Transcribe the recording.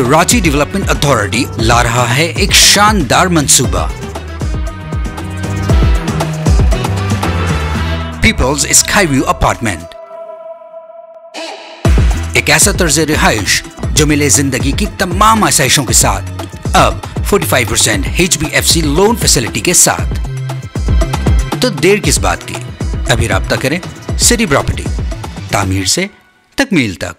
Karachi development authority ला रहा है एक शानदार मंसूबा। पीपल्स स्काई व्यू अपार्टमेंट एक ऐसा तर्ज रिहाइश जो मिले ज़िंदगी की तमाम आसाइशों के साथ। अब 45 परसेंट एच लोन फैसिलिटी के साथ। तो देर किस बात की? अभी रहा करें सिटी प्रॉपर्टी तामीर से तकमील तक।